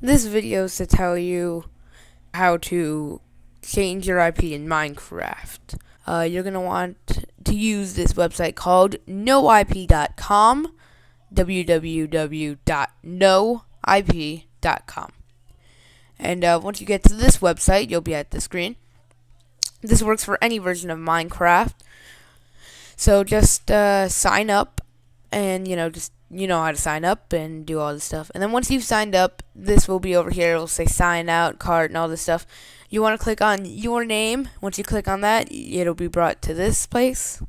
This video is to tell you how to change your IP in Minecraft. Uh, you're going to want to use this website called noip.com, www.noip.com. And uh, once you get to this website, you'll be at the screen. This works for any version of Minecraft. So just uh, sign up and, you know, just you know how to sign up and do all this stuff. And then once you've signed up, this will be over here. It will say sign out, card, and all this stuff. You want to click on your name. Once you click on that, it'll be brought to this place.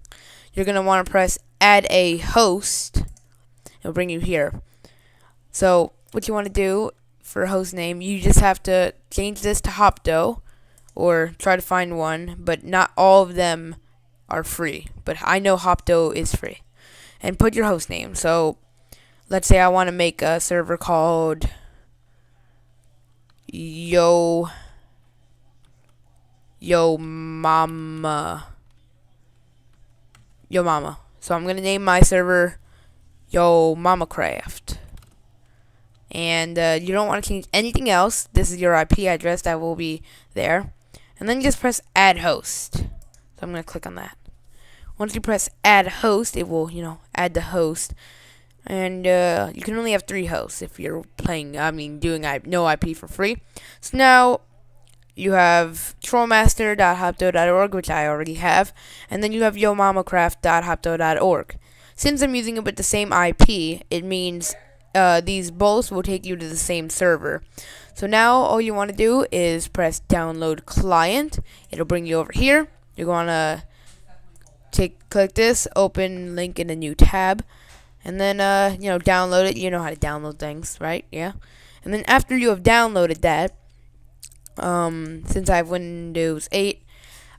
You're going to want to press add a host. It'll bring you here. So what you want to do for host name, you just have to change this to Hopto or try to find one, but not all of them are free. But I know Hopto is free. And put your host name. So let's say I want to make a server called Yo Yo Mama Yo Mama. So I'm gonna name my server Yo Mama Craft. And uh, you don't want to change anything else. This is your IP address that will be there. And then you just press add host. So I'm gonna click on that. Once you press add host, it will, you know, add the host and uh, you can only have three hosts if you're playing. I mean, doing no IP for free. So now you have trollmaster.hopto.org, which I already have, and then you have yomamacraft.hopto.org. Since I'm using it with the same IP, it means uh, these both will take you to the same server. So now all you want to do is press download client. It'll bring you over here. You're going to take click this, open link in a new tab and then uh, you know download it. You know how to download things, right? Yeah. And then after you have downloaded that, um, since I have Windows 8,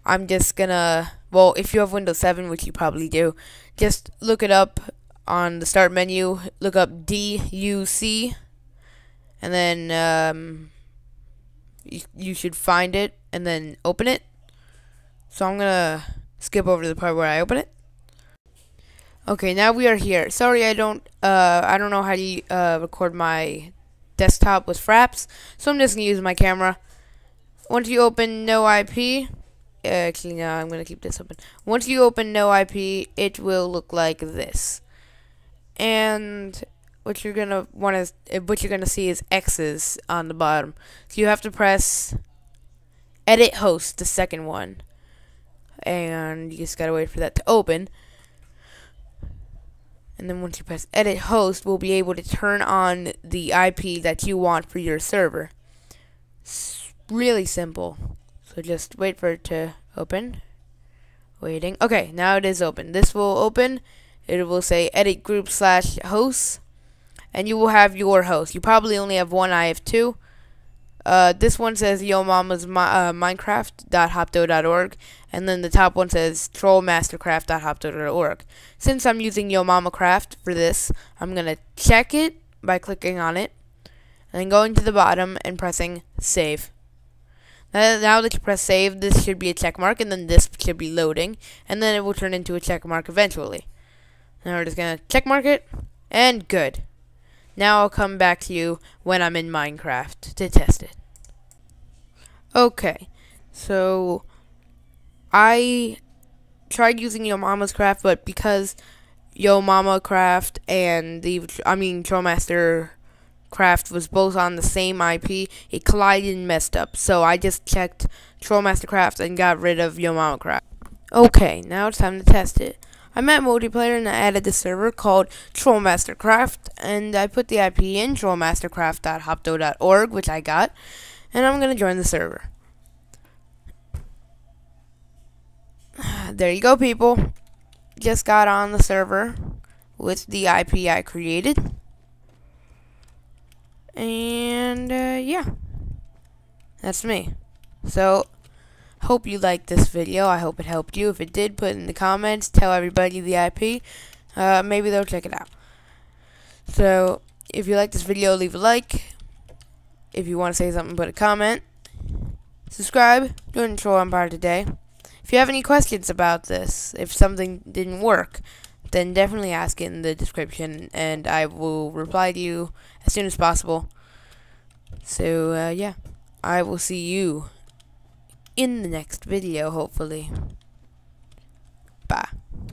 I'm just gonna well, if you have Windows 7, which you probably do, just look it up on the start menu. Look up DUC, and then um, you, you should find it, and then open it. So I'm gonna skip over to the part where I open it. Okay, now we are here. Sorry, I don't, uh, I don't know how to uh, record my desktop with Fraps, so I'm just gonna use my camera. Once you open no IP, actually, no, I'm gonna keep this open. Once you open no IP, it will look like this, and what you're gonna want to, what you're gonna see is X's on the bottom. So you have to press edit host, the second one, and you just gotta wait for that to open and then once you press edit host we'll be able to turn on the IP that you want for your server. Really simple. So just wait for it to open. Waiting. Okay now it is open. This will open. It will say edit group slash hosts. And you will have your host. You probably only have one. I have two uh, this one says Yo Mama's mi uh, Minecraft.hopto.org, and then the top one says TrollMasterCraft.hopto.org. Since I'm using Yo Mama Craft for this, I'm gonna check it by clicking on it, and then going to the bottom and pressing Save. Now, now that you press Save, this should be a check mark, and then this should be loading, and then it will turn into a check mark eventually. Now we're just gonna check mark it, and good. Now I'll come back to you when I'm in Minecraft to test it. Okay, so I tried using Yo Mama's Craft, but because Yo Mama Craft and the I mean Trollmaster Craft was both on the same IP, it collided and messed up. So I just checked Trollmaster Craft and got rid of Yo Mama Craft. Okay, now it's time to test it. I'm at multiplayer and I added the server called Trollmastercraft and I put the IP in trollmastercraft.hopto.org, which I got, and I'm gonna join the server. There you go, people. Just got on the server with the IP I created. And, uh, yeah. That's me. So, Hope you liked this video. I hope it helped you. If it did, put in the comments. Tell everybody the IP. Uh, maybe they'll check it out. So, if you like this video, leave a like. If you want to say something, put a comment. Subscribe. Join Troll Empire today. If you have any questions about this, if something didn't work, then definitely ask it in the description, and I will reply to you as soon as possible. So, uh, yeah. I will see you in the next video, hopefully.